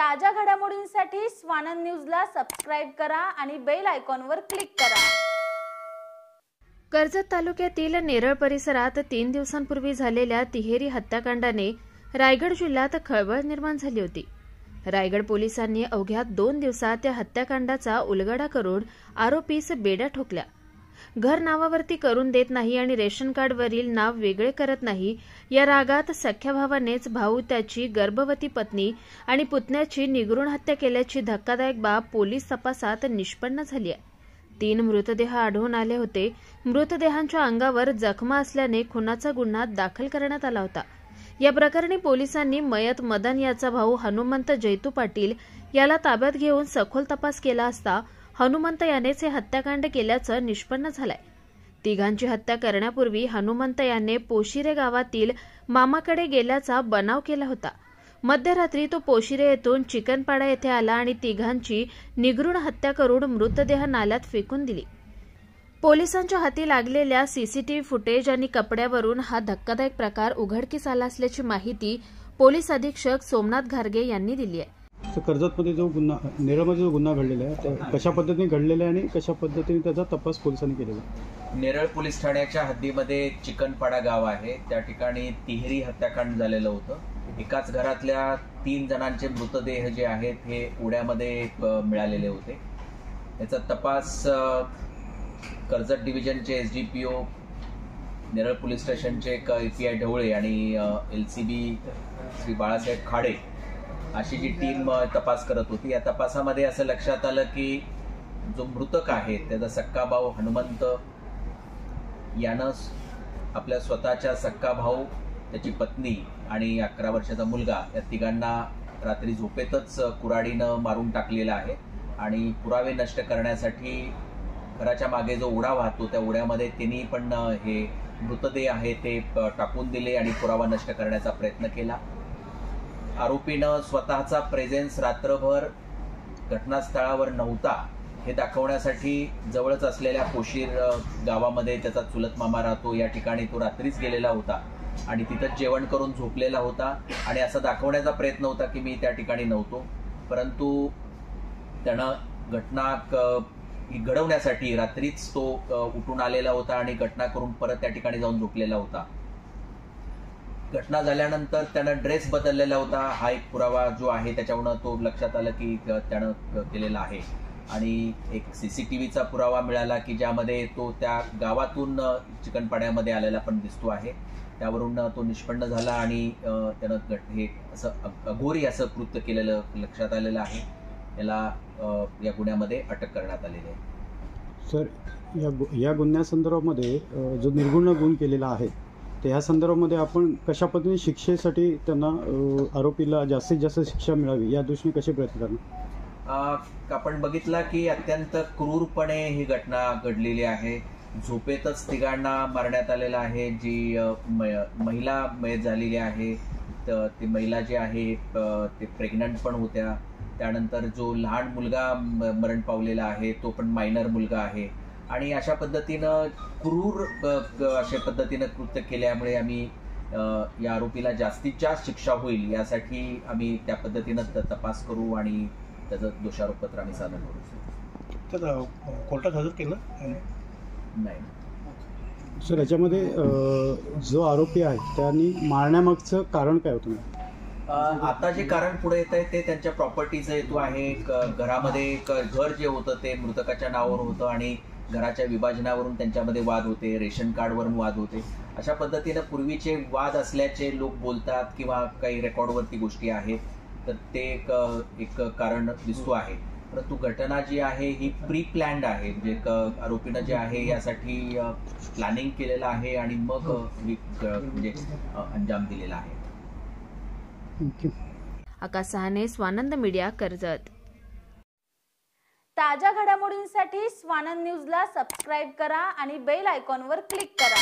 ताज्या घडामोडींसाठी स्वानंद न्यूजला सबस्क्राईब करा आणि बेल आयकॉनवर क्लिक करा. कर्जत तालुक्यातील नेरळ परिसरात तीन दिवसांपूर्वी झालेल्या तिहेरी हत्याकांडाने रायगड जिल्ह्यात खळबळ निर्माण झाली होती. रायगड पोलिसांनी अवघ्या दोन दिवसात या हत्याकांडाचा उलगडा करून आरोपीस बेड्या ठोकल्या. घर नावावरती करून देत नाही आणि रेशन कार्डवरील नाव वेगळे करत नाही या रागात सख्या भावानेच भाऊ त्याची गर्भवती पत्नी आणि पुतण्याची निगरुण हत्या केल्याची धक्कादायक बाब पोलीस तपासात निष्पन्न झाली आहे. तीन मृतदेह आढळून आले होते. मृतदेहांच्या अंगावर जखमा असल्याने खुनाचा गुन्हा दाखल करण्यात आला होता. या प्रकरणी पोलिसांनी मयत मदन याचा भाऊ हनुमंत जैतू पाटील याला ताब्यात घेऊन सखोल तपास केला असता हनुमंत यानेच हे हत्याकांड केल्याचं निष्पन्न झालंय. तिघांची हत्या करण्यापूर्वी हनुमंत याने पोशिरे गावातील मामाकडे गेल्याचा बनाव केला होता. मध्यरात्री तो पोशिरे येथून चिकनपाडा येथे आला आणि तिघांची निगृण हत्या करून मृतदेह नाल्यात फेकून दिली. पोलिसांच्या हाती लागलेल्या सीसीटीव्ही फुटेज आणि कपड्यावरून हा धक्कादायक प्रकार उघडकीस आला असल्याची माहिती पोलीस अधीक्षक सोमनाथ घारगे यांनी दिली आहे. तर कर्जतमध्ये जो गुन्हा नेरळमध्ये जो गुन्हा घडलेला आहे तो कशा पद्धतीने घडलेला आहे आणि कशा पद्धतीने त्याचा तपास पोलिसांनी केलेला आहे? नेरळ पोलीस ठाण्याच्या हद्दीमध्ये चिकनपाडा गाव आहे. त्या ठिकाणी तिहेरी हत्याकांड झालेलं होतं. एकाच घरातल्या तीन जणांचे मृतदेह जे आहेत हे उड्यामध्ये मिळालेले होते. याचा तपास Karjat डिव्हिजनचे S D P O Neral police स्टेशनचे ए पी आय ढवळे आणि L C B Shri Balasaheb Khade अशी जी टीम तपास करत होती या तपासामध्ये असं लक्षात आलं की जो मृतक आहे त्याचा सक्का भाऊ हनुमंत यानं आपल्या स्वतःच्या सक्का भाऊ त्याची पत्नी आणि अकरा वर्षाचा मुलगा या तिघांना रात्री झोपेतच कुराडीनं कुऱ्हाडीनं मारून टाकलेला आहे. आणि पुरावे नष्ट करण्यासाठी घराच्या मागे जो उडा वाहतो त्या उड्यामध्ये त्यांनी पण हे मृतदेह आहे ते टाकून दिले आणि पुरावा नष्ट करण्याचा प्रयत्न केला. आरोपीनं स्वतःचा प्रेझेन्स रात्रभर घटनास्थळावर नव्हता हे दाखवण्यासाठी जवळच असलेल्या कोशीर गावामध्ये त्याचा चुलत मामा राहतो. या ठिकाणी तो रात्रीच गेलेला होता आणि तिथं जेवण करून झोपलेला होता. आणि असं दाखवण्याचा प्रयत्न होता की मी त्या ठिकाणी नव्हतो. परंतु त्यानं घटना क- घडवण्यासाठी रात्रीच तो उठून आलेला होता आणि घटना करून परत त्या ठिकाणी जाऊन झोपलेला होता. घटना झाल्यानंतर त्यानं ड्रेस बदललेला होता. हा एक पुरावा जो आहे त्याच्यावरून तो लक्षात आलं की त्यानं केलेला आहे. आणि एक सीसीटीव्हीचा पुरावा मिळाला की ज्यामध्ये तो त्या गावातून चिकनपाड्यामध्ये आलेला पण दिसतो आहे. त्यावरून तो निष्पन्न झाला आणि त्यानं घट हे असं अघोरी असं कृत्य केलेलं लक्षात आलेलं आहे. याला या गुन्ह्यामध्ये अटक करण्यात आलेली आहे. सर या गु या गुन्ह्यासंदर्भामध्ये जो निर्गुण गुण केलेला आहे तर ह्या संदर्भामध्ये आपण कशा पद्धतीने शिक्षेसाठी त्यांना आरोपीला जास्तीत जास्त शिक्षा मिळावी या दृष्टीने कसे प्रयत्न करणार? आपण बघितला की अत्यंत क्रूरपणे ही घटना घडलेली आहे. झोपेतच तिघांना मारण्यात आलेलं आहे. जी महिला झालेली आहे तर ती महिला जी आहे ते प्रेग्नंट पण होत्या. त्यानंतर जो लहान मुलगा म- मरण पावलेला आहे तो पण मायनर मुलगा आहे. आणि अशा पद्धतीनं क्रूर अशा पद्धतीनं कृत्य केल्यामुळे आम्ही या आरोपीला जास्तीत जास्त शिक्षा होईल यासाठी आम्ही त्या पद्धतीनं तपास करू आणि त्याचं दोषारोपपत्र आम्ही सादर करू. तर कोर्टात हजर केलं? नाही. सर याच्यामध्ये जो आरोपी आहे त्यांनी मारण्यामागचं कारण काय होतं? आता जे कारण पुढे येत आहे ते त्यांच्या प्रॉपर्टीचा हेतू आहे. क- घरामध्ये एक घर जे होतं ते मृतकाच्या नावावर होतं आणि घराच्या विभाजनावरून त्यांच्यामध्ये वाद होते रेशन कार्डवरून वाद होते. अशा पद्धतीनं पूर्वीचे वाद असल्याचे लोक बोलतात किंवा काही रेकॉर्डवरती गोष्टी आहेत तर ते एक एक कारण दिसतो आहे. परंतु घटना जी आहे ही प्री प्लॅन्ड आहे. म्हणजे आरोपीनं जे आहे यासाठी प्लॅनिंग केलेलं आहे आणि मग ही. क- म्हणजे अंजाम दिलेला आहे. Thank you. Akash Sahane Swanand media Karjat. ताज्या घडामोडींसाठी स्वानंद न्यूजला सबस्क्राईब करा आणि बेल आयकॉनवर क्लिक करा.